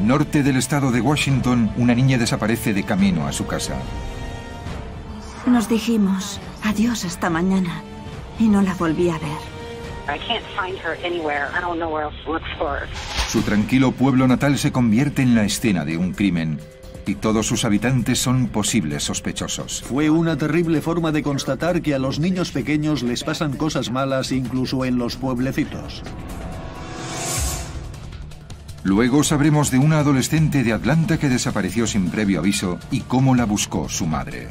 Al norte del estado de Washington, una niña desaparece de camino a su casa. Nos dijimos adiós hasta mañana y no la volví a ver. Su tranquilo pueblo natal se convierte en la escena de un crimen y todos sus habitantes son posibles sospechosos. Fue una terrible forma de constatar que a los niños pequeños les pasan cosas malas incluso en los pueblecitos. Luego sabremos de una adolescente de Atlanta que desapareció sin previo aviso y cómo la buscó su madre.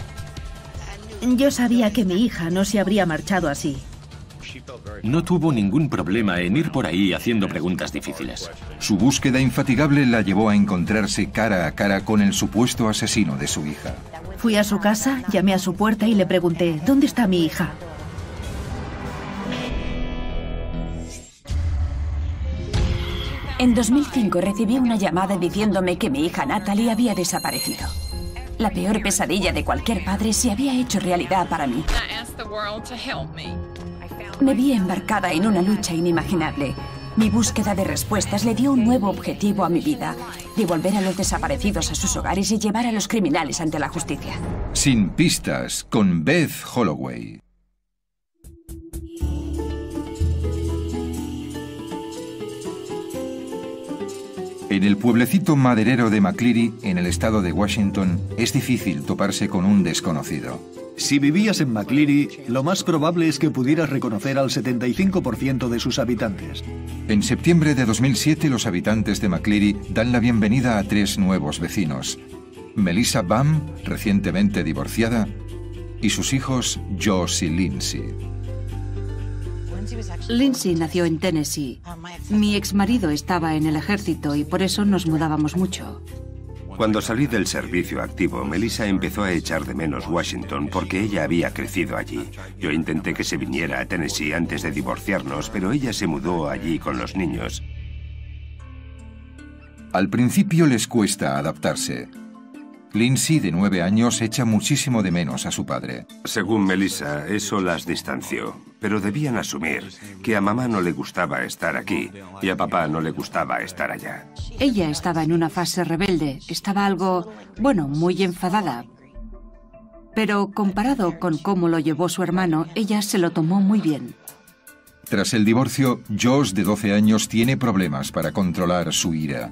Yo sabía que mi hija no se habría marchado así. No tuvo ningún problema en ir por ahí haciendo preguntas difíciles. Su búsqueda infatigable la llevó a encontrarse cara a cara con el supuesto asesino de su hija. Fui a su casa, llamé a su puerta y le pregunté, ¿dónde está mi hija? En 2005 recibí una llamada diciéndome que mi hija Natalie había desaparecido. La peor pesadilla de cualquier padre se había hecho realidad para mí. Me vi embarcada en una lucha inimaginable. Mi búsqueda de respuestas le dio un nuevo objetivo a mi vida, devolver a los desaparecidos a sus hogares y llevar a los criminales ante la justicia. Sin pistas, con Beth Holloway. En el pueblecito maderero de McCleary, en el estado de Washington, es difícil toparse con un desconocido. Si vivías en McCleary, lo más probable es que pudieras reconocer al 75% de sus habitantes. En septiembre de 2007, los habitantes de McCleary dan la bienvenida a tres nuevos vecinos. Melissa Bam, recientemente divorciada, y sus hijos Josh y Lindsay. Lindsay nació en Tennessee. Mi exmarido estaba en el ejército y por eso nos mudábamos mucho. Cuando salí del servicio activo, Melissa empezó a echar de menos Washington porque ella había crecido allí. Yo intenté que se viniera a Tennessee antes de divorciarnos, pero ella se mudó allí con los niños. Al principio les cuesta adaptarse. Lindsay, de nueve años, echa muchísimo de menos a su padre. Según Melissa, eso las distanció. Pero debían asumir que a mamá no le gustaba estar aquí y a papá no le gustaba estar allá. Ella estaba en una fase rebelde. Estaba algo, bueno, muy enfadada. Pero comparado con cómo lo llevó su hermano, ella se lo tomó muy bien. Tras el divorcio, Josh, de 12 años, tiene problemas para controlar su ira.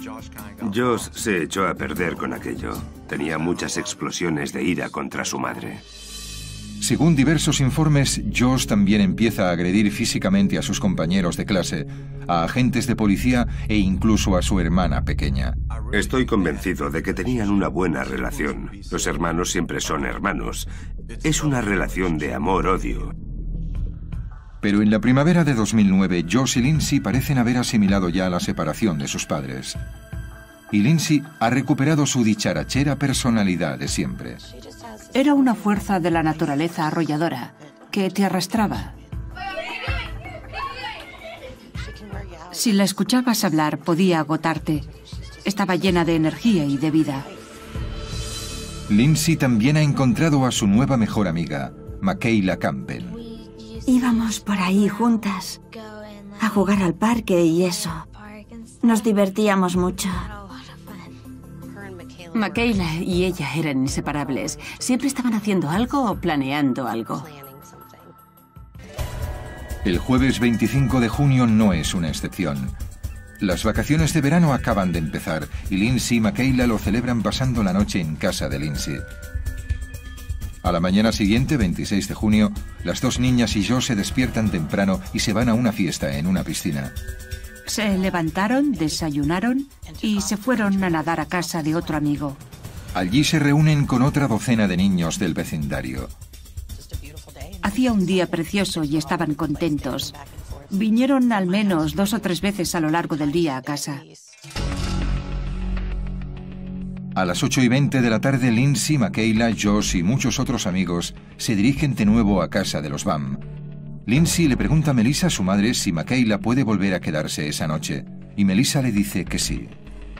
Josh se echó a perder con aquello. Tenía muchas explosiones de ira contra su madre. Según diversos informes, Josh también empieza a agredir físicamente a sus compañeros de clase, a agentes de policía e incluso a su hermana pequeña. Estoy convencido de que tenían una buena relación. Los hermanos siempre son hermanos. Es una relación de amor-odio. Pero en la primavera de 2009, Josh y Lindsay parecen haber asimilado ya la separación de sus padres. Y Lindsay ha recuperado su dicharachera personalidad de siempre. Era una fuerza de la naturaleza arrolladora que te arrastraba. Si la escuchabas hablar, podía agotarte. Estaba llena de energía y de vida. Lindsay también ha encontrado a su nueva mejor amiga, Michaela Campbell. Íbamos por ahí juntas a jugar al parque y eso. Nos divertíamos mucho. Michaela y ella eran inseparables. Siempre estaban haciendo algo o planeando algo. El jueves 25 de junio no es una excepción. Las vacaciones de verano acaban de empezar y Lindsay y Michaela lo celebran pasando la noche en casa de Lindsay. A la mañana siguiente, 26 de junio, las dos niñas y yo se despiertan temprano y se van a una fiesta en una piscina. Se levantaron, desayunaron y se fueron a nadar a casa de otro amigo. Allí se reúnen con otra docena de niños del vecindario. Hacía un día precioso y estaban contentos. Vinieron al menos dos o tres veces a lo largo del día a casa. A las 8 y 20 de la tarde, Lindsay, Michaela, Josh y muchos otros amigos se dirigen de nuevo a casa de los Bam. Lindsay le pregunta a Melissa, a su madre, si Michaela puede volver a quedarse esa noche, y Melissa le dice que sí.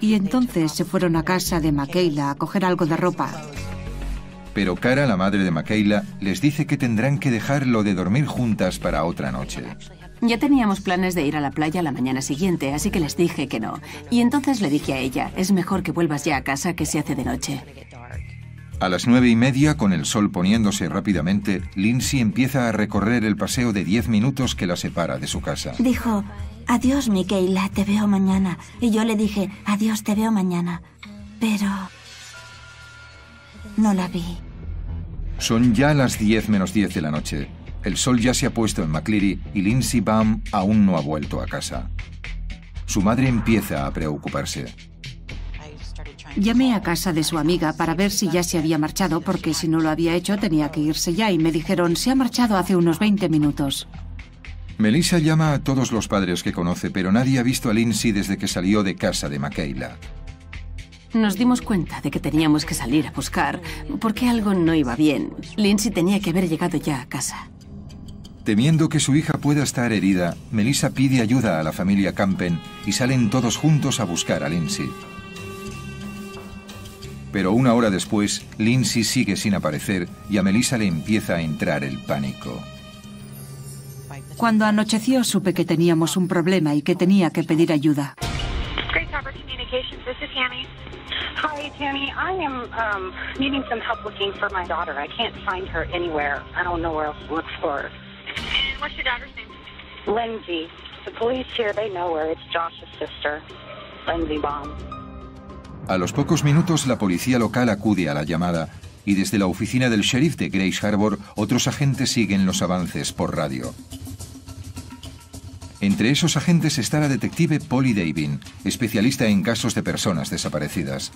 Y entonces se fueron a casa de Michaela a coger algo de ropa. Pero Cara, la madre de Michaela, les dice que tendrán que dejar lo de dormir juntas para otra noche. Ya teníamos planes de ir a la playa la mañana siguiente, así que les dije que no. Y entonces le dije a ella, es mejor que vuelvas ya a casa que se hace de noche. A las nueve y media, con el sol poniéndose rápidamente, Lindsay empieza a recorrer el paseo de diez minutos que la separa de su casa. Dijo, adiós, Miquela, te veo mañana. Y yo le dije, adiós, te veo mañana. Pero... No la vi. Son ya las diez menos diez de la noche. El sol ya se ha puesto en McCleary y Lindsay Baum aún no ha vuelto a casa. Su madre empieza a preocuparse. Llamé a casa de su amiga para ver si ya se había marchado, porque si no lo había hecho tenía que irse ya y me dijeron, se ha marchado hace unos 20 minutos. Melissa llama a todos los padres que conoce, pero nadie ha visto a Lindsay desde que salió de casa de Michaela. Nos dimos cuenta de que teníamos que salir a buscar, porque algo no iba bien. Lindsay tenía que haber llegado ya a casa. Temiendo que su hija pueda estar herida, Melissa pide ayuda a la familia Campen y salen todos juntos a buscar a Lindsay. Pero una hora después, Lindsay sigue sin aparecer y a Melissa le empieza a entrar el pánico. Cuando anocheció supe que teníamos un problema y que tenía que pedir ayuda. Hi, Tammy. I am um, needing some help looking for my daughter. I can't find her anywhere. I don't know where else to look for her. And what's your daughter's name? Lindsay. The police here, they know her. It's Josh's sister, Lindsay Baum. A los pocos minutos, la policía local acude a la llamada y desde la oficina del sheriff de Grace Harbor, otros agentes siguen los avances por radio. Entre esos agentes está la detective Polly Davin, especialista en casos de personas desaparecidas.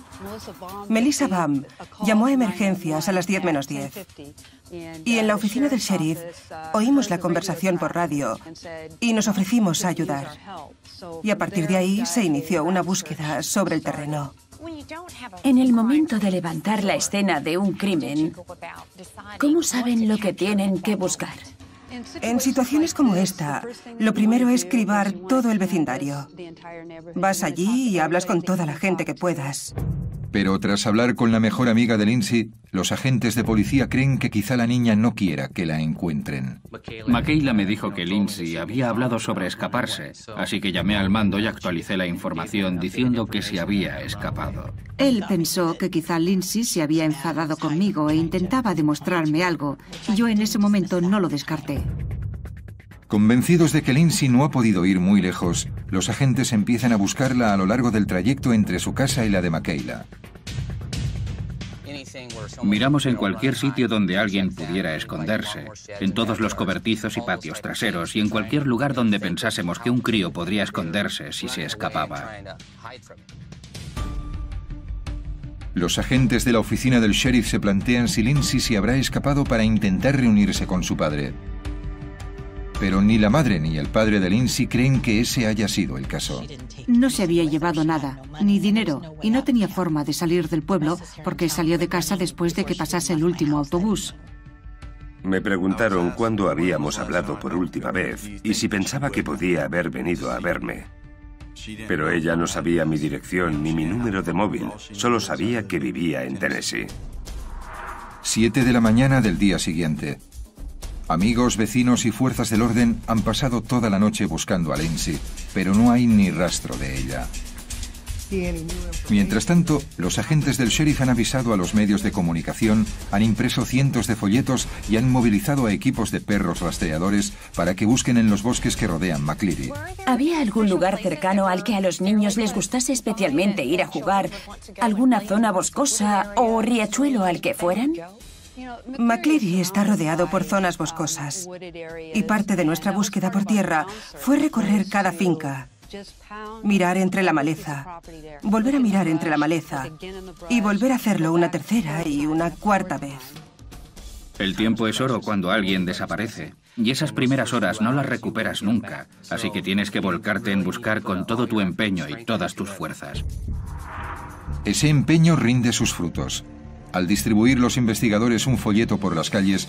Melissa Baum llamó a emergencias a las 10 menos 10. Y en la oficina del sheriff oímos la conversación por radio y nos ofrecimos a ayudar. Y a partir de ahí se inició una búsqueda sobre el terreno. En el momento de levantar la escena de un crimen, ¿cómo saben lo que tienen que buscar? En situaciones como esta, lo primero es cribar todo el vecindario. Vas allí y hablas con toda la gente que puedas. Pero tras hablar con la mejor amiga de Lindsay, los agentes de policía creen que quizá la niña no quiera que la encuentren. Michaela me dijo que Lindsay había hablado sobre escaparse, así que llamé al mando y actualicé la información diciendo que se había escapado. Él pensó que quizá Lindsay se había enfadado conmigo e intentaba demostrarme algo, y yo en ese momento no lo descarté. Convencidos de que Lindsay no ha podido ir muy lejos, los agentes empiezan a buscarla a lo largo del trayecto entre su casa y la de Michaela. Miramos en cualquier sitio donde alguien pudiera esconderse, en todos los cobertizos y patios traseros y en cualquier lugar donde pensásemos que un crío podría esconderse si se escapaba. Los agentes de la oficina del sheriff se plantean si Lindsay se habrá escapado para intentar reunirse con su padre. Pero ni la madre ni el padre de Lindsay creen que ese haya sido el caso. No se había llevado nada, ni dinero, y no tenía forma de salir del pueblo porque salió de casa después de que pasase el último autobús. Me preguntaron cuándo habíamos hablado por última vez y si pensaba que podía haber venido a verme. Pero ella no sabía mi dirección ni mi número de móvil, solo sabía que vivía en Tennessee. Siete de la mañana del día siguiente. Amigos, vecinos y fuerzas del orden han pasado toda la noche buscando a Lindsay, pero no hay ni rastro de ella. Mientras tanto, los agentes del sheriff han avisado a los medios de comunicación, han impreso cientos de folletos y han movilizado a equipos de perros rastreadores para que busquen en los bosques que rodean McCleary. ¿Había algún lugar cercano al que a los niños les gustase especialmente ir a jugar? ¿Alguna zona boscosa o riachuelo al que fueran? McCleary está rodeado por zonas boscosas y parte de nuestra búsqueda por tierra fue recorrer cada finca, mirar entre la maleza, volver a mirar entre la maleza y volver a hacerlo una tercera y una cuarta vez. El tiempo es oro cuando alguien desaparece. Y esas primeras horas no las recuperas nunca, así que tienes que volcarte en buscar con todo tu empeño y todas tus fuerzas. Ese empeño rinde sus frutos. Al distribuir los investigadores un folleto por las calles,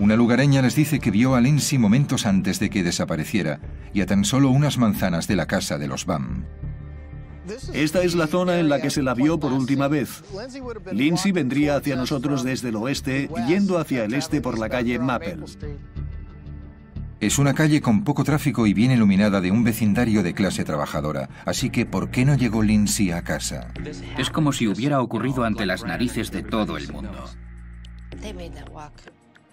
una lugareña les dice que vio a Lindsay momentos antes de que desapareciera y a tan solo unas manzanas de la casa de los BAM. Esta es la zona en la que se la vio por última vez. Lindsay vendría hacia nosotros desde el oeste, yendo hacia el este por la calle Maple. Es una calle con poco tráfico y bien iluminada de un vecindario de clase trabajadora, así que ¿por qué no llegó Lindsay a casa? Es como si hubiera ocurrido ante las narices de todo el mundo.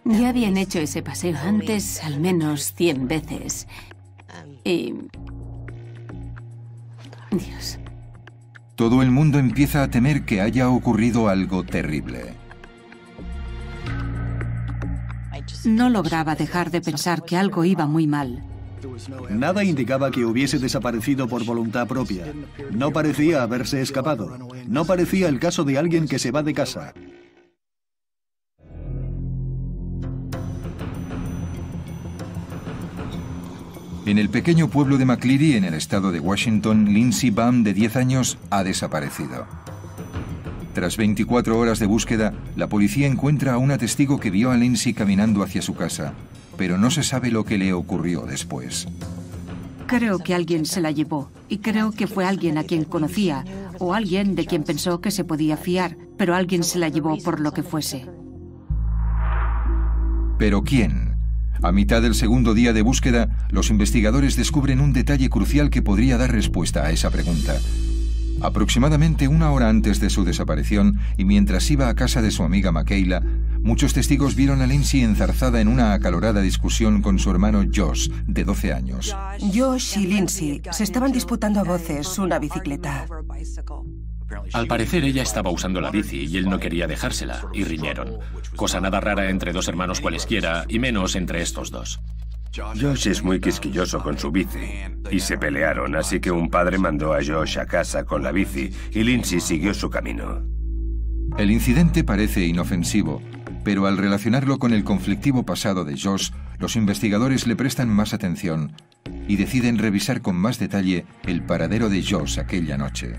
Ya habían hecho ese paseo antes al menos 100 veces. Y... Dios. Todo el mundo empieza a temer que haya ocurrido algo terrible. No lograba dejar de pensar que algo iba muy mal. Nada indicaba que hubiese desaparecido por voluntad propia. No parecía haberse escapado. No parecía el caso de alguien que se va de casa. En el pequeño pueblo de McCleary, en el estado de Washington, Lindsay Baum, de 10 años, ha desaparecido. Tras 24 horas de búsqueda, la policía encuentra a una testigo que vio a Lindsay caminando hacia su casa, pero no se sabe lo que le ocurrió después. Creo que alguien se la llevó y creo que fue alguien a quien conocía o alguien de quien pensó que se podía fiar, pero alguien se la llevó por lo que fuese. ¿Pero quién? A mitad del segundo día de búsqueda, los investigadores descubren un detalle crucial que podría dar respuesta a esa pregunta. Aproximadamente una hora antes de su desaparición y mientras iba a casa de su amiga Michaela, muchos testigos vieron a Lindsay enzarzada en una acalorada discusión con su hermano Josh, de 12 años. Josh y Lindsay se estaban disputando a voces una bicicleta. Al parecer ella estaba usando la bici y él no quería dejársela, y riñeron. Cosa nada rara entre dos hermanos cualesquiera, y menos entre estos dos. Josh es muy quisquilloso con su bici y se pelearon, así que un padre mandó a Josh a casa con la bici y Lindsay siguió su camino. El incidente parece inofensivo, pero al relacionarlo con el conflictivo pasado de Josh, los investigadores le prestan más atención y deciden revisar con más detalle el paradero de Josh aquella noche.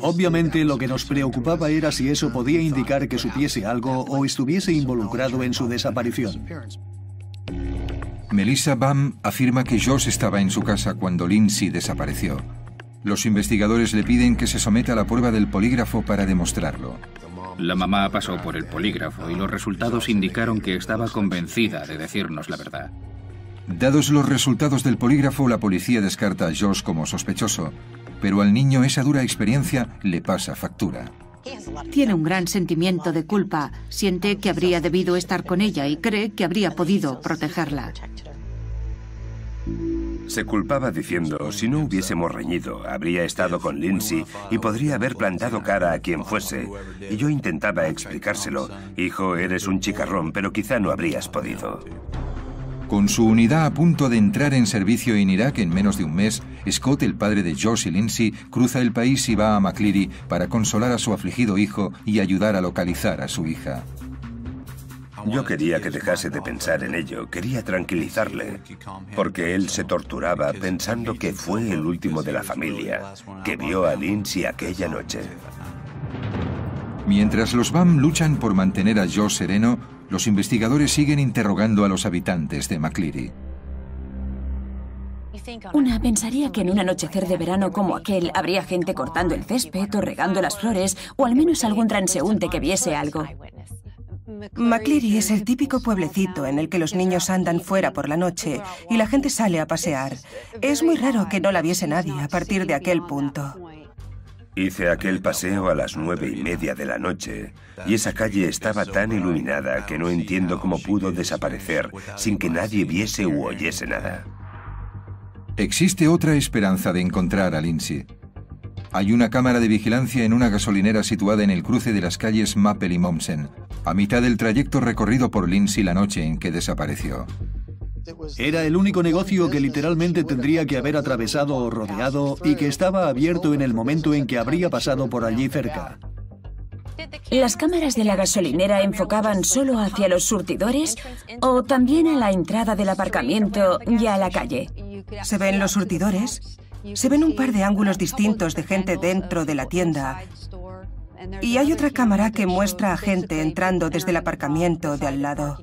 Obviamente lo que nos preocupaba era si eso podía indicar que supiese algo o estuviese involucrado en su desaparición. Melissa Bam afirma que Josh estaba en su casa cuando Lindsay desapareció. Los investigadores le piden que se someta a la prueba del polígrafo para demostrarlo. La mamá pasó por el polígrafo y los resultados indicaron que estaba convencida de decirnos la verdad. Dados los resultados del polígrafo, la policía descarta a Josh como sospechoso, pero al niño esa dura experiencia le pasa factura. Tiene un gran sentimiento de culpa, siente que habría debido estar con ella y cree que habría podido protegerla. Se culpaba diciendo, si no hubiésemos reñido, habría estado con Lindsay y podría haber plantado cara a quien fuese. Y yo intentaba explicárselo, hijo, eres un chicarrón, pero quizá no habrías podido. Con su unidad a punto de entrar en servicio en Irak en menos de un mes, Scott, el padre de Josh y Lindsay, cruza el país y va a McCleary para consolar a su afligido hijo y ayudar a localizar a su hija. Yo quería que dejase de pensar en ello, quería tranquilizarle, porque él se torturaba pensando que fue el último de la familia, que vio a Lindsay aquella noche. Mientras los BAM luchan por mantener a Josh sereno, los investigadores siguen interrogando a los habitantes de McCleary. Una pensaría que en un anochecer de verano como aquel habría gente cortando el césped o regando las flores o al menos algún transeúnte que viese algo. McCleary es el típico pueblecito en el que los niños andan fuera por la noche y la gente sale a pasear. Es muy raro que no la viese nadie a partir de aquel punto. Hice aquel paseo a las nueve y media de la noche y esa calle estaba tan iluminada que no entiendo cómo pudo desaparecer sin que nadie viese u oyese nada. Existe otra esperanza de encontrar a Lindsay. Hay una cámara de vigilancia en una gasolinera situada en el cruce de las calles Maple y Mommsen, a mitad del trayecto recorrido por Lindsay la noche en que desapareció. Era el único negocio que literalmente tendría que haber atravesado o rodeado y que estaba abierto en el momento en que habría pasado por allí cerca. ¿Las cámaras de la gasolinera enfocaban solo hacia los surtidores o también a la entrada del aparcamiento y a la calle? Se ven los surtidores, se ven un par de ángulos distintos de gente dentro de la tienda. Y hay otra cámara que muestra a gente entrando desde el aparcamiento de al lado.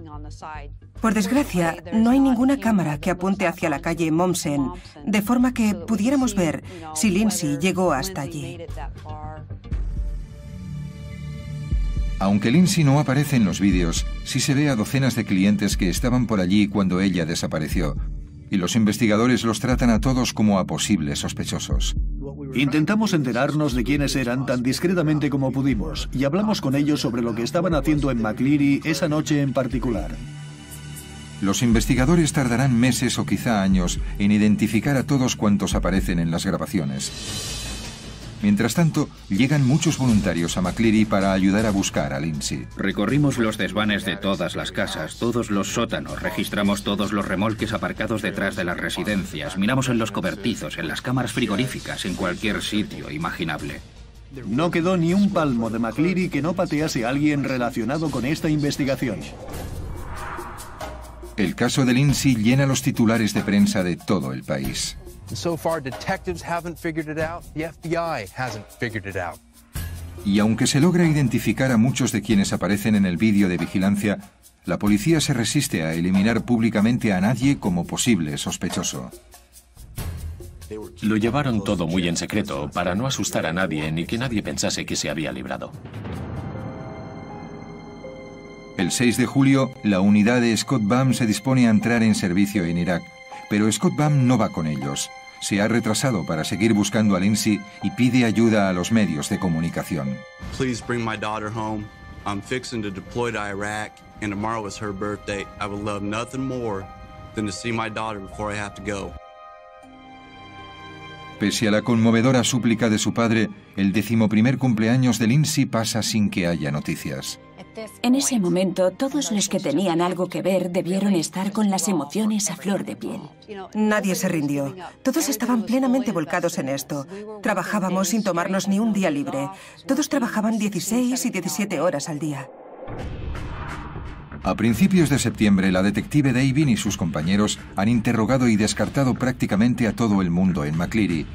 Por desgracia, no hay ninguna cámara que apunte hacia la calle Mommsen, de forma que pudiéramos ver si Lindsay llegó hasta allí. Aunque Lindsay no aparece en los vídeos, sí se ve a docenas de clientes que estaban por allí cuando ella desapareció, y los investigadores los tratan a todos como a posibles sospechosos. Intentamos enterarnos de quiénes eran tan discretamente como pudimos y hablamos con ellos sobre lo que estaban haciendo en McCleary esa noche en particular. Los investigadores tardarán meses o quizá años en identificar a todos cuantos aparecen en las grabaciones. Mientras tanto, llegan muchos voluntarios a McCleary para ayudar a buscar a Lindsay. Recorrimos los desvanes de todas las casas, todos los sótanos, registramos todos los remolques aparcados detrás de las residencias, miramos en los cobertizos, en las cámaras frigoríficas, en cualquier sitio imaginable. No quedó ni un palmo de McCleary que no patease a alguien relacionado con esta investigación. El caso de Lindsay llena los titulares de prensa de todo el país. Y aunque se logra identificar a muchos de quienes aparecen en el vídeo de vigilancia, la policía se resiste a eliminar públicamente a nadie como posible sospechoso. Lo llevaron todo muy en secreto para no asustar a nadie ni que nadie pensase que se había librado. El 6 de julio, la unidad de Scott Baum se dispone a entrar en servicio en Irak, pero Scott Baum no va con ellos se ha retrasado para seguir buscando a Lindsay y pide ayuda a los medios de comunicación. Please bring my daughter home. I'm fixing to deploy to Iraq, and tomorrow is her birthday. I would love nothing more than to see my daughter before I have to go. Pese a la conmovedora súplica de su padre, el decimoprimer cumpleaños de Lindsay pasa sin que haya noticias. En ese momento, todos los que tenían algo que ver debieron estar con las emociones a flor de piel. Nadie se rindió. Todos estaban plenamente volcados en esto. Trabajábamos sin tomarnos ni un día libre. Todos trabajaban 16 y 17 horas al día. A principios de septiembre, la detective Davin y sus compañeros han interrogado y descartado prácticamente a todo el mundo en McCleary,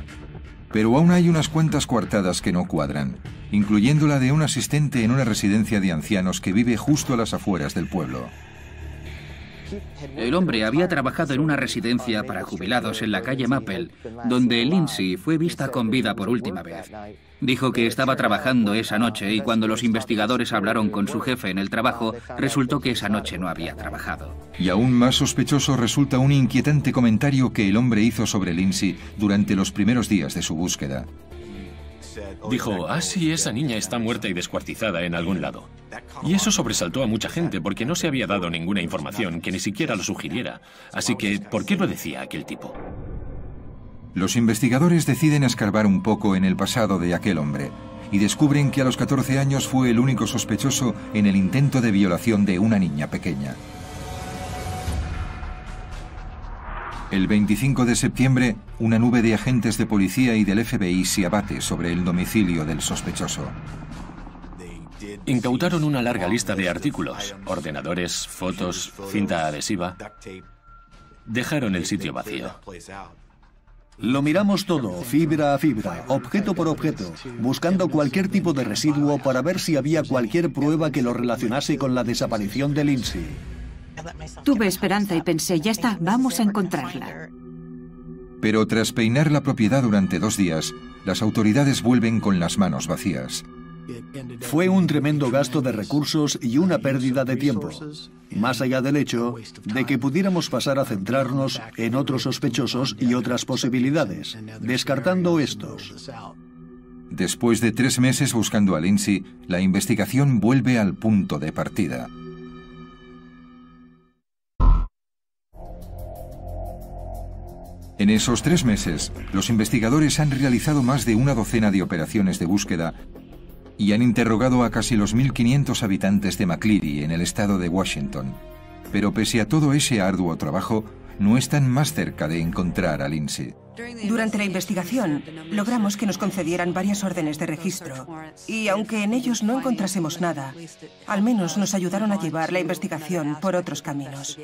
pero aún hay unas cuantas coartadas que no cuadran, incluyendo la de un asistente en una residencia de ancianos que vive justo a las afueras del pueblo. El hombre había trabajado en una residencia para jubilados en la calle Maple, donde Lindsay fue vista con vida por última vez. Dijo que estaba trabajando esa noche y cuando los investigadores hablaron con su jefe en el trabajo, resultó que esa noche no había trabajado. Y aún más sospechoso resulta un inquietante comentario que el hombre hizo sobre Lindsay durante los primeros días de su búsqueda. Dijo, ah, sí, esa niña está muerta y descuartizada en algún lado. Y eso sobresaltó a mucha gente porque no se había dado ninguna información que ni siquiera lo sugiriera. Así que, ¿por qué lo decía aquel tipo? Los investigadores deciden escarbar un poco en el pasado de aquel hombre y descubren que a los 14 años fue el único sospechoso en el intento de violación de una niña pequeña. El 25 de septiembre, una nube de agentes de policía y del FBI se abate sobre el domicilio del sospechoso. Incautaron una larga lista de artículos, ordenadores, fotos, cinta adhesiva. Dejaron el sitio vacío. Lo miramos todo, fibra a fibra, objeto por objeto, buscando cualquier tipo de residuo para ver si había cualquier prueba que lo relacionase con la desaparición de Lindsay. Tuve esperanza y pensé, ya está, vamos a encontrarla. Pero tras peinar la propiedad durante dos días, las autoridades vuelven con las manos vacías. Fue un tremendo gasto de recursos y una pérdida de tiempo, más allá del hecho de que pudiéramos pasar a centrarnos en otros sospechosos y otras posibilidades, descartando estos. Después de tres meses buscando a Lindsay, la investigación vuelve al punto de partida. En esos tres meses, los investigadores han realizado más de una docena de operaciones de búsqueda y han interrogado a casi los 1.500 habitantes de McCleary en el estado de Washington. Pero pese a todo ese arduo trabajo, no están más cerca de encontrar a Lindsay. Durante la investigación, logramos que nos concedieran varias órdenes de registro. Y aunque en ellos no encontrásemos nada, al menos nos ayudaron a llevar la investigación por otros caminos.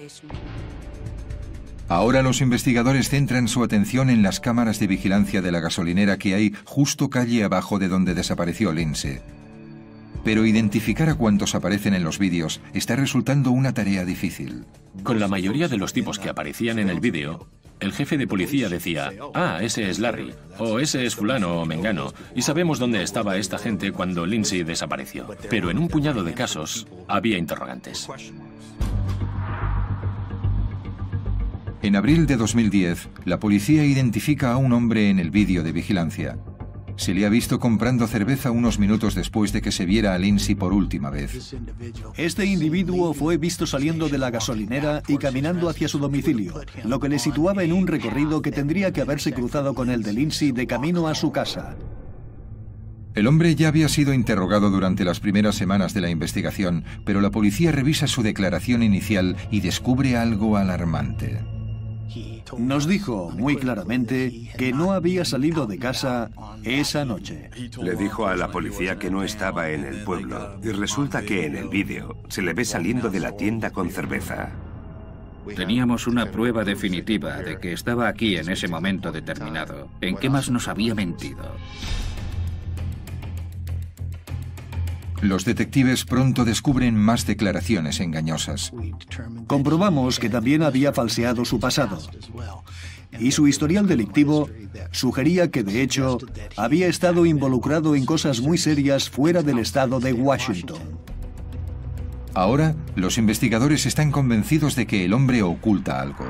Ahora los investigadores centran su atención en las cámaras de vigilancia de la gasolinera que hay justo calle abajo de donde desapareció Lindsay. Pero identificar a cuántos aparecen en los vídeos está resultando una tarea difícil. Con la mayoría de los tipos que aparecían en el vídeo, el jefe de policía decía, ah, ese es Larry, o ese es fulano o mengano, y sabemos dónde estaba esta gente cuando Lindsay desapareció. Pero en un puñado de casos había interrogantes. En abril de 2010, la policía identifica a un hombre en el vídeo de vigilancia. Se le ha visto comprando cerveza unos minutos después de que se viera a Lindsay por última vez. Este individuo fue visto saliendo de la gasolinera y caminando hacia su domicilio, lo que le situaba en un recorrido que tendría que haberse cruzado con el de Lindsay de camino a su casa. El hombre ya había sido interrogado durante las primeras semanas de la investigación, pero la policía revisa su declaración inicial y descubre algo alarmante. Nos dijo muy claramente que no había salido de casa esa noche. Le dijo a la policía que no estaba en el pueblo y resulta que en el vídeo se le ve saliendo de la tienda con cerveza. Teníamos una prueba definitiva de que estaba aquí en ese momento determinado. ¿En qué más nos había mentido? Los detectives pronto descubren más declaraciones engañosas. Comprobamos que también había falseado su pasado. Y su historial delictivo sugería que, de hecho, había estado involucrado en cosas muy serias fuera del estado de Washington. Ahora, los investigadores están convencidos de que el hombre oculta algo.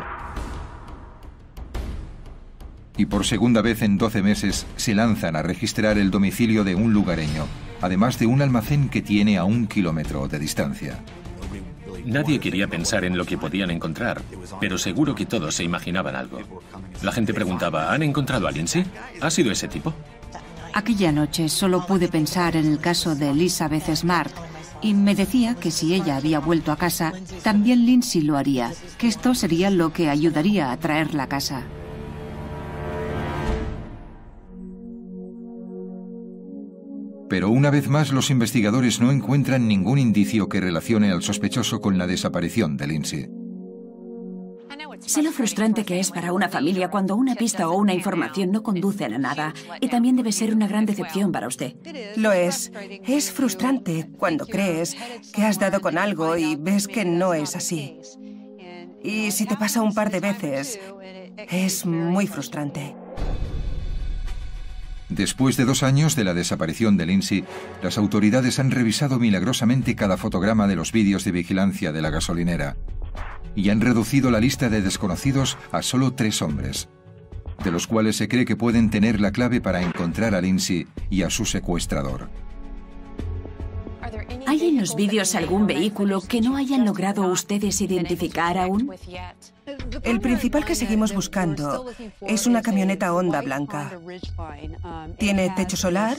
Y por segunda vez en 12 meses se lanzan a registrar el domicilio de un lugareño, además de un almacén que tiene a un kilómetro de distancia. Nadie quería pensar en lo que podían encontrar, pero seguro que todos se imaginaban algo. La gente preguntaba, ¿han encontrado a Lindsay? ¿Ha sido ese tipo? Aquella noche solo pude pensar en el caso de Elizabeth Smart y me decía que si ella había vuelto a casa, también Lindsay lo haría, que esto sería lo que ayudaría a traerla a casa. Pero una vez más los investigadores no encuentran ningún indicio que relacione al sospechoso con la desaparición de Lindsay. Sé lo frustrante que es para una familia cuando una pista o una información no conducen a nada. Y también debe ser una gran decepción para usted. Lo es. Es frustrante cuando crees que has dado con algo y ves que no es así. Y si te pasa un par de veces, es muy frustrante. Después de dos años de la desaparición de Lindsay, las autoridades han revisado milagrosamente cada fotograma de los vídeos de vigilancia de la gasolinera y han reducido la lista de desconocidos a solo tres hombres, de los cuales se cree que pueden tener la clave para encontrar a Lindsay y a su secuestrador. ¿Hay en los vídeos algún vehículo que no hayan logrado ustedes identificar aún? El principal que seguimos buscando es una camioneta Honda blanca. Tiene techo solar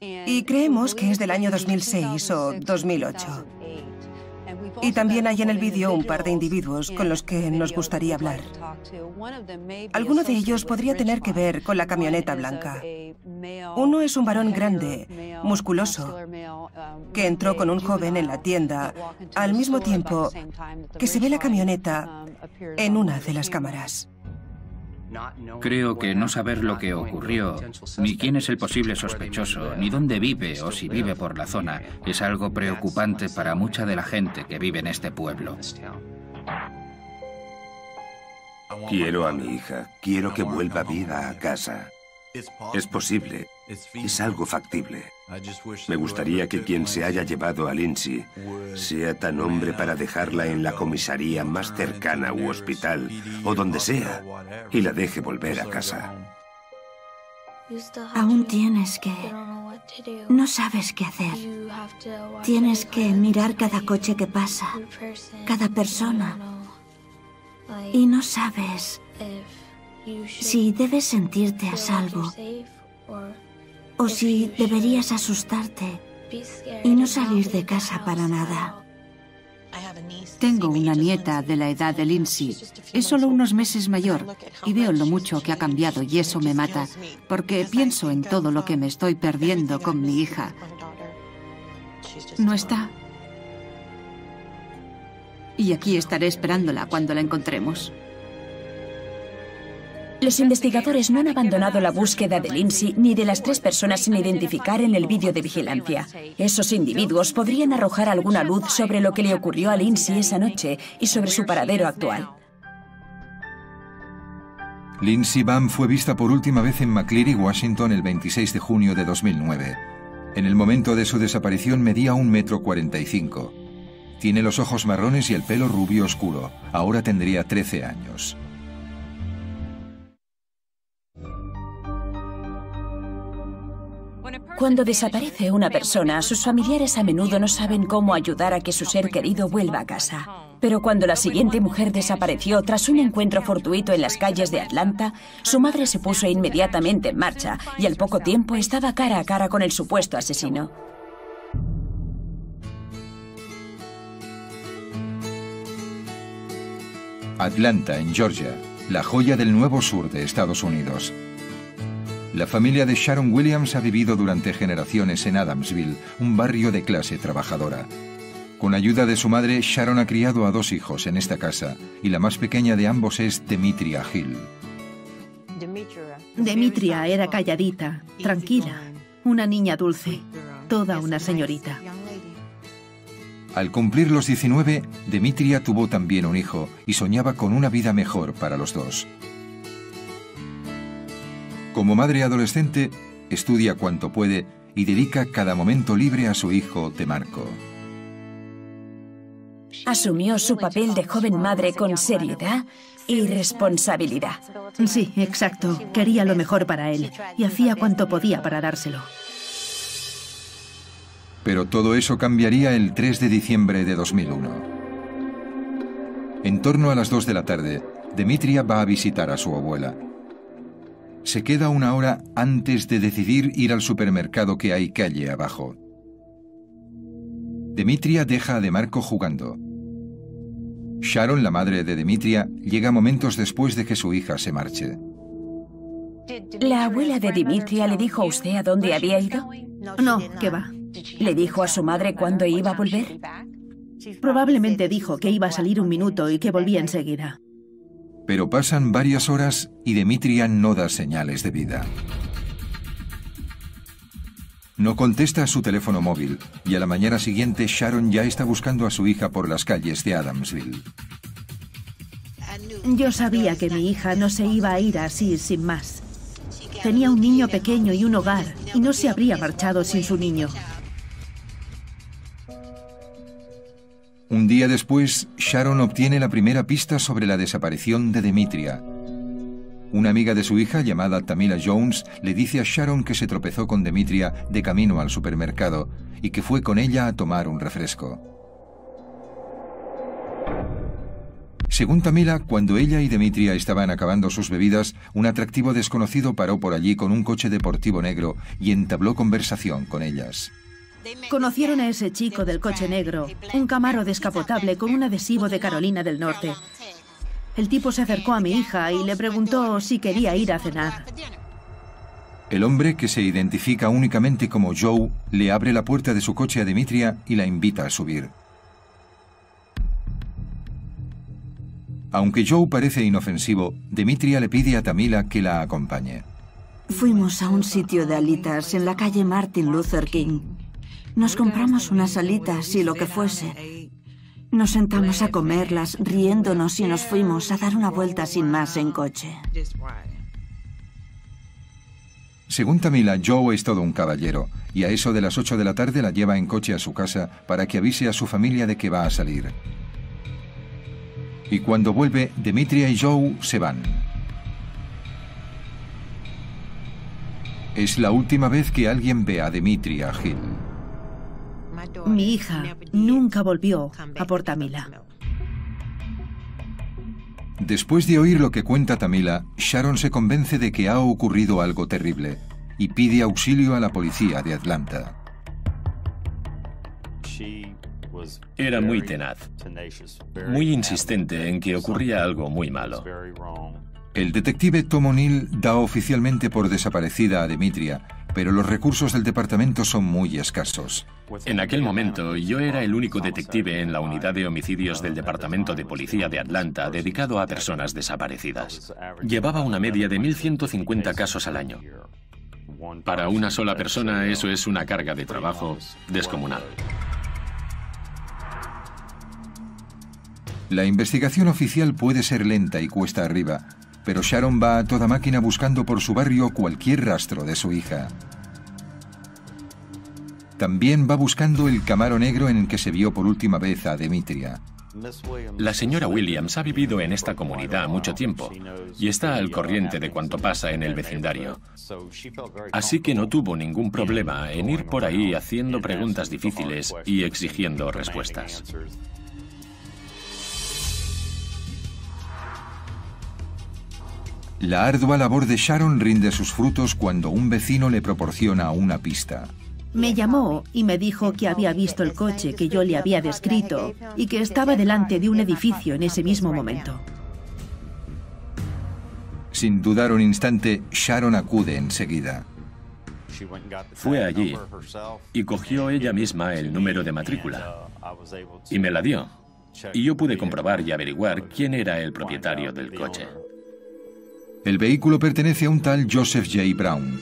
y creemos que es del año 2006 o 2008. Y también hay en el vídeo un par de individuos con los que nos gustaría hablar. Alguno de ellos podría tener que ver con la camioneta blanca. Uno es un varón grande, musculoso, que entró con un joven en la tienda al mismo tiempo que se ve la camioneta en una de las cámaras. Creo que no saber lo que ocurrió, ni quién es el posible sospechoso, ni dónde vive o si vive por la zona, es algo preocupante para mucha de la gente que vive en este pueblo. Quiero a mi hija, quiero que vuelva viva a casa. Es posible, es algo factible. Me gustaría que quien se haya llevado a Lindsay sea tan hombre para dejarla en la comisaría más cercana u hospital o donde sea y la deje volver a casa. Aún tienes que... No sabes qué hacer. Tienes que mirar cada coche que pasa, cada persona. Y no sabes si debes sentirte a salvo o si deberías asustarte y no salir de casa para nada. Tengo una nieta de la edad de Lindsay. Es solo unos meses mayor y veo lo mucho que ha cambiado y eso me mata, porque pienso en todo lo que me estoy perdiendo con mi hija. No está. Y aquí estaré esperándola cuando la encontremos. Los investigadores no han abandonado la búsqueda de Lindsay ni de las tres personas sin identificar en el vídeo de vigilancia. Esos individuos podrían arrojar alguna luz sobre lo que le ocurrió a Lindsay esa noche y sobre su paradero actual. Lindsay Bam fue vista por última vez en McCleary, Washington, el 26 de junio de 2009. En el momento de su desaparición medía un metro cuarenta y cinco. Tiene los ojos marrones y el pelo rubio oscuro. Ahora tendría 13 años. Cuando desaparece una persona, sus familiares a menudo no saben cómo ayudar a que su ser querido vuelva a casa. Pero cuando la siguiente mujer desapareció tras un encuentro fortuito en las calles de Atlanta, su madre se puso inmediatamente en marcha y al poco tiempo estaba cara a cara con el supuesto asesino. Atlanta, en Georgia, la joya del nuevo sur de Estados Unidos. La familia de Sharon Williams ha vivido durante generaciones en Adamsville, un barrio de clase trabajadora. Con ayuda de su madre, Sharon ha criado a dos hijos en esta casa, y la más pequeña de ambos es Demetria Hill. Demetria era calladita, tranquila, una niña dulce, toda una señorita. Al cumplir los 19, Demetria tuvo también un hijo y soñaba con una vida mejor para los dos. Como madre adolescente, estudia cuanto puede y dedica cada momento libre a su hijo Marco. Asumió su papel de joven madre con seriedad y responsabilidad. Sí, exacto. Quería lo mejor para él y hacía cuanto podía para dárselo. Pero todo eso cambiaría el 3 de diciembre de 2001. En torno a las 2 de la tarde, Demetria va a visitar a su abuela se queda una hora antes de decidir ir al supermercado que hay calle abajo. Demetria deja a Demarco jugando. Sharon, la madre de Demetria, llega momentos después de que su hija se marche. ¿La abuela de Demetria le dijo a usted a dónde había ido? No, ¿qué va? ¿Le dijo a su madre cuándo iba a volver? Probablemente dijo que iba a salir un minuto y que volvía enseguida. Pero pasan varias horas y Demetria no da señales de vida. No contesta a su teléfono móvil y a la mañana siguiente Sharon ya está buscando a su hija por las calles de Adamsville. Yo sabía que mi hija no se iba a ir así sin más. Tenía un niño pequeño y un hogar y no se habría marchado sin su niño. Un día después, Sharon obtiene la primera pista sobre la desaparición de Demetria. Una amiga de su hija, llamada Tamila Jones, le dice a Sharon que se tropezó con Demetria de camino al supermercado y que fue con ella a tomar un refresco. Según Tamila, cuando ella y Demetria estaban acabando sus bebidas, un atractivo desconocido paró por allí con un coche deportivo negro y entabló conversación con ellas. Conocieron a ese chico del coche negro, un camaro descapotable con un adhesivo de Carolina del Norte. El tipo se acercó a mi hija y le preguntó si quería ir a cenar. El hombre, que se identifica únicamente como Joe, le abre la puerta de su coche a Demetria y la invita a subir. Aunque Joe parece inofensivo, Demetria le pide a Tamila que la acompañe. Fuimos a un sitio de alitas en la calle Martin Luther King. Nos compramos unas alitas y lo que fuese. Nos sentamos a comerlas, riéndonos y nos fuimos a dar una vuelta sin más en coche. Según Tamila, Joe es todo un caballero y a eso de las 8 de la tarde la lleva en coche a su casa para que avise a su familia de que va a salir. Y cuando vuelve, Demetria y Joe se van. Es la última vez que alguien ve a Demetria Hill. Mi hija nunca volvió a por Tamila. Después de oír lo que cuenta Tamila, Sharon se convence de que ha ocurrido algo terrible y pide auxilio a la policía de Atlanta. Era muy tenaz, muy insistente en que ocurría algo muy malo. El detective Tom O'Neill da oficialmente por desaparecida a Demetria, pero los recursos del departamento son muy escasos. En aquel momento, yo era el único detective en la unidad de homicidios del Departamento de Policía de Atlanta dedicado a personas desaparecidas. Llevaba una media de 1.150 casos al año. Para una sola persona eso es una carga de trabajo descomunal. La investigación oficial puede ser lenta y cuesta arriba, pero Sharon va a toda máquina buscando por su barrio cualquier rastro de su hija. También va buscando el Camaro negro en el que se vio por última vez a Demetria. La señora Williams ha vivido en esta comunidad mucho tiempo y está al corriente de cuanto pasa en el vecindario. Así que no tuvo ningún problema en ir por ahí haciendo preguntas difíciles y exigiendo respuestas. La ardua labor de Sharon rinde sus frutos cuando un vecino le proporciona una pista. Me llamó y me dijo que había visto el coche que yo le había descrito y que estaba delante de un edificio en ese mismo momento. Sin dudar un instante, Sharon acude enseguida. Fue allí y cogió ella misma el número de matrícula y me la dio. Y yo pude comprobar y averiguar quién era el propietario del coche. El vehículo pertenece a un tal Joseph J. Brown,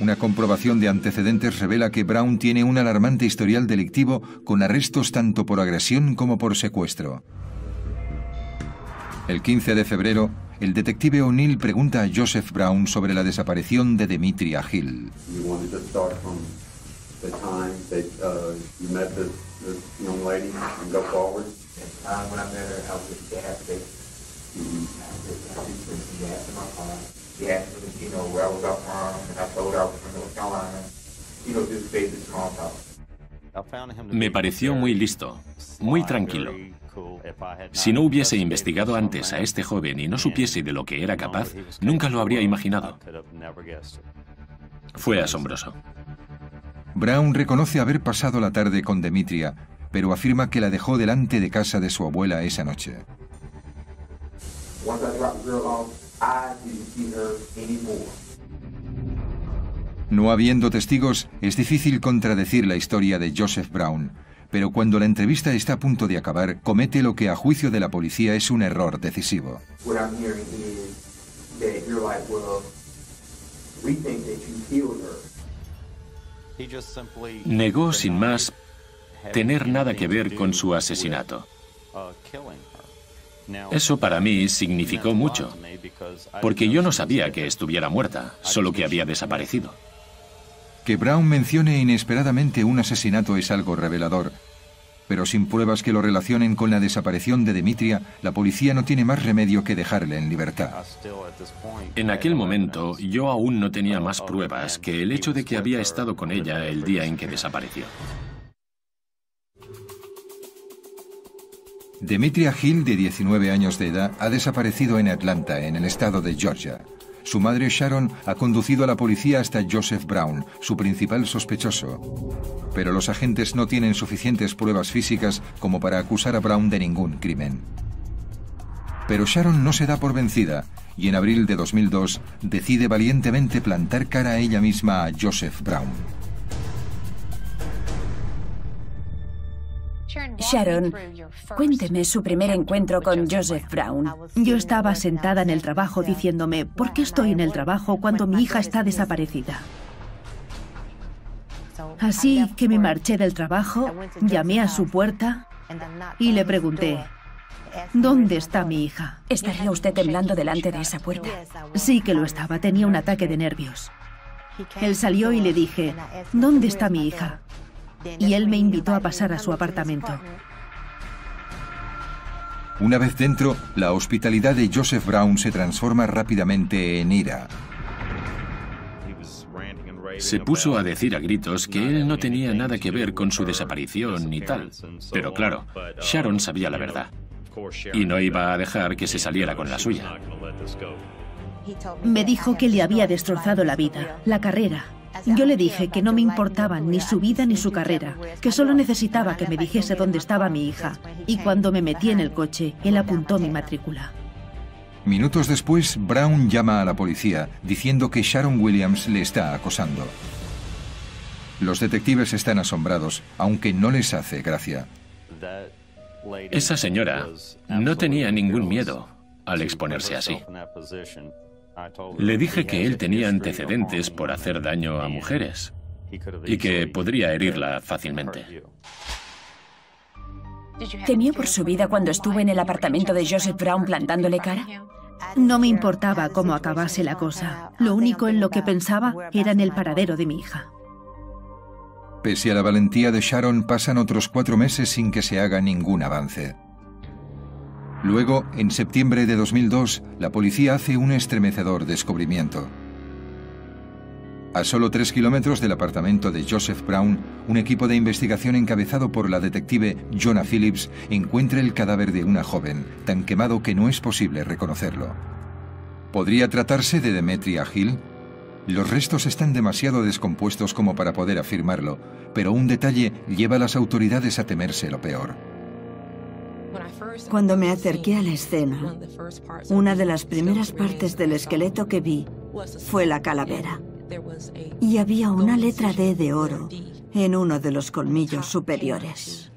una comprobación de antecedentes revela que Brown tiene un alarmante historial delictivo con arrestos tanto por agresión como por secuestro. El 15 de febrero, el detective O'Neill pregunta a Joseph Brown sobre la desaparición de Demetria Hill. Me pareció muy listo, muy tranquilo. Si no hubiese investigado antes a este joven y no supiese de lo que era capaz, nunca lo habría imaginado. Fue asombroso. Brown reconoce haber pasado la tarde con Demetria, pero afirma que la dejó delante de casa de su abuela esa noche. No habiendo testigos, es difícil contradecir la historia de Joseph Brown, pero cuando la entrevista está a punto de acabar, comete lo que a juicio de la policía es un error decisivo. Negó sin más tener nada que ver con su asesinato. Eso para mí significó mucho, porque yo no sabía que estuviera muerta, solo que había desaparecido. Que Brown mencione inesperadamente un asesinato es algo revelador, pero sin pruebas que lo relacionen con la desaparición de Demetria, la policía no tiene más remedio que dejarle en libertad. En aquel momento yo aún no tenía más pruebas que el hecho de que había estado con ella el día en que desapareció. Demetria Hill, de 19 años de edad, ha desaparecido en Atlanta, en el estado de Georgia. Su madre Sharon ha conducido a la policía hasta Joseph Brown, su principal sospechoso. Pero los agentes no tienen suficientes pruebas físicas como para acusar a Brown de ningún crimen. Pero Sharon no se da por vencida y en abril de 2002 decide valientemente plantar cara a ella misma a Joseph Brown. Sharon, cuénteme su primer encuentro con Joseph Brown. Yo estaba sentada en el trabajo diciéndome, ¿por qué estoy en el trabajo cuando mi hija está desaparecida? Así que me marché del trabajo, llamé a su puerta y le pregunté, ¿dónde está mi hija? ¿Estaría usted temblando delante de esa puerta? Sí que lo estaba, tenía un ataque de nervios. Él salió y le dije, ¿dónde está mi hija? Y él me invitó a pasar a su apartamento. Una vez dentro, la hospitalidad de Joseph Brown se transforma rápidamente en ira. Se puso a decir a gritos que él no tenía nada que ver con su desaparición ni tal. Pero claro, Sharon sabía la verdad. Y no iba a dejar que se saliera con la suya. Me dijo que le había destrozado la vida, la carrera, yo le dije que no me importaban ni su vida ni su carrera, que solo necesitaba que me dijese dónde estaba mi hija. Y cuando me metí en el coche, él apuntó mi matrícula. Minutos después, Brown llama a la policía diciendo que Sharon Williams le está acosando. Los detectives están asombrados, aunque no les hace gracia. Esa señora no tenía ningún miedo al exponerse así. Le dije que él tenía antecedentes por hacer daño a mujeres y que podría herirla fácilmente. ¿Temió por su vida cuando estuvo en el apartamento de Joseph Brown plantándole cara? No me importaba cómo acabase la cosa. Lo único en lo que pensaba era en el paradero de mi hija. Pese a la valentía de Sharon, pasan otros cuatro meses sin que se haga ningún avance. Luego, en septiembre de 2002, la policía hace un estremecedor descubrimiento. A solo tres kilómetros del apartamento de Joseph Brown, un equipo de investigación encabezado por la detective Jonah Phillips encuentra el cadáver de una joven, tan quemado que no es posible reconocerlo. ¿Podría tratarse de Demetria Hill? Los restos están demasiado descompuestos como para poder afirmarlo, pero un detalle lleva a las autoridades a temerse lo peor. Cuando me acerqué a la escena, una de las primeras partes del esqueleto que vi fue la calavera y había una letra D de oro en uno de los colmillos superiores.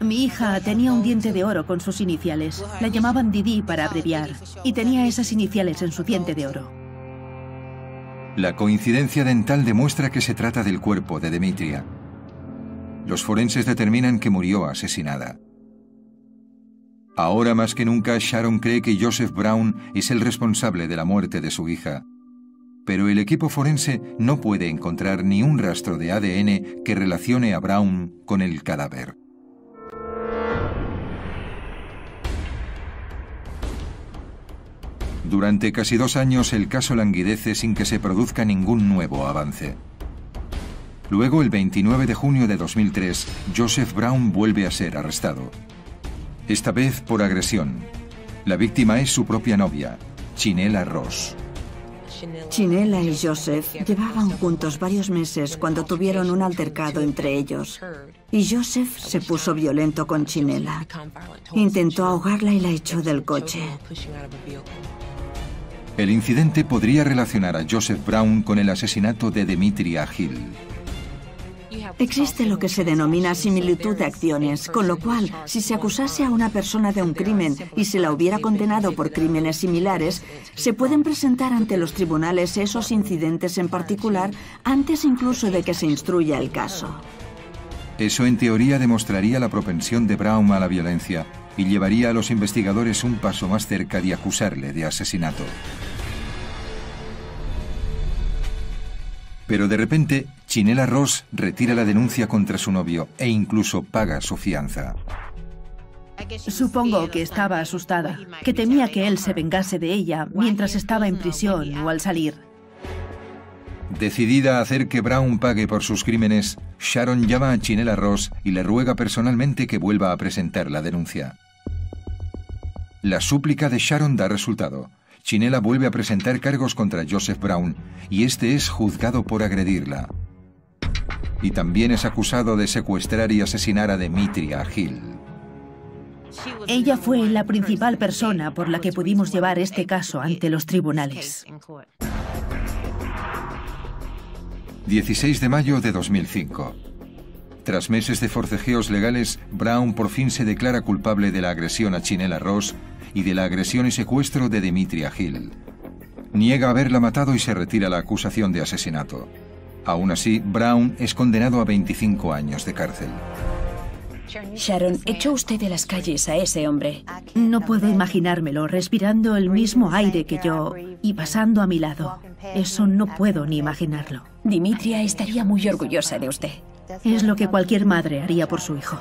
Mi hija tenía un diente de oro con sus iniciales. La llamaban Didi para abreviar y tenía esas iniciales en su diente de oro. La coincidencia dental demuestra que se trata del cuerpo de Demetria. Los forenses determinan que murió asesinada. Ahora más que nunca, Sharon cree que Joseph Brown es el responsable de la muerte de su hija pero el equipo forense no puede encontrar ni un rastro de ADN que relacione a Brown con el cadáver. Durante casi dos años el caso languidece sin que se produzca ningún nuevo avance. Luego, el 29 de junio de 2003, Joseph Brown vuelve a ser arrestado. Esta vez por agresión. La víctima es su propia novia, Chinela Ross. Chinela y Joseph llevaban juntos varios meses cuando tuvieron un altercado entre ellos. Y Joseph se puso violento con Chinela. Intentó ahogarla y la echó del coche. El incidente podría relacionar a Joseph Brown con el asesinato de Demetria Hill. Existe lo que se denomina similitud de acciones, con lo cual, si se acusase a una persona de un crimen y se la hubiera condenado por crímenes similares, se pueden presentar ante los tribunales esos incidentes en particular antes incluso de que se instruya el caso. Eso en teoría demostraría la propensión de Brown a la violencia y llevaría a los investigadores un paso más cerca de acusarle de asesinato. Pero de repente, Chinela Ross retira la denuncia contra su novio e incluso paga su fianza. Supongo que estaba asustada, que temía que él se vengase de ella mientras estaba en prisión o al salir. Decidida a hacer que Brown pague por sus crímenes, Sharon llama a Chinela Ross y le ruega personalmente que vuelva a presentar la denuncia. La súplica de Sharon da resultado. Chinela vuelve a presentar cargos contra Joseph Brown y este es juzgado por agredirla. Y también es acusado de secuestrar y asesinar a Demetria Hill. Ella fue la principal persona por la que pudimos llevar este caso ante los tribunales. 16 de mayo de 2005. Tras meses de forcejeos legales, Brown por fin se declara culpable de la agresión a Chinela Ross y de la agresión y secuestro de Demetria Hill. Niega haberla matado y se retira la acusación de asesinato. Aún así, Brown es condenado a 25 años de cárcel. Sharon, echó usted de las calles a ese hombre. No puedo imaginármelo respirando el mismo aire que yo y pasando a mi lado. Eso no puedo ni imaginarlo. Dimitria estaría muy orgullosa de usted. Es lo que cualquier madre haría por su hijo.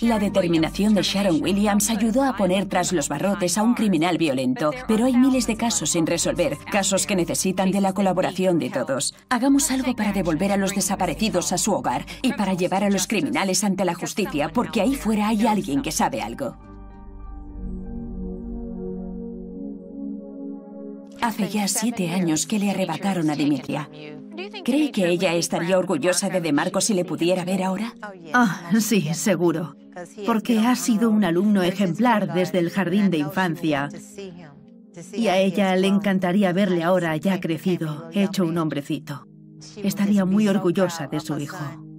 La determinación de Sharon Williams ayudó a poner tras los barrotes a un criminal violento, pero hay miles de casos sin resolver, casos que necesitan de la colaboración de todos. Hagamos algo para devolver a los desaparecidos a su hogar y para llevar a los criminales ante la justicia, porque ahí fuera hay alguien que sabe algo. Hace ya siete años que le arrebataron a Dimitria. ¿Cree que ella estaría orgullosa de DeMarco si le pudiera ver ahora? Ah, sí, seguro. Porque ha sido un alumno ejemplar desde el jardín de infancia. Y a ella le encantaría verle ahora ya crecido, hecho un hombrecito. Estaría muy orgullosa de su hijo.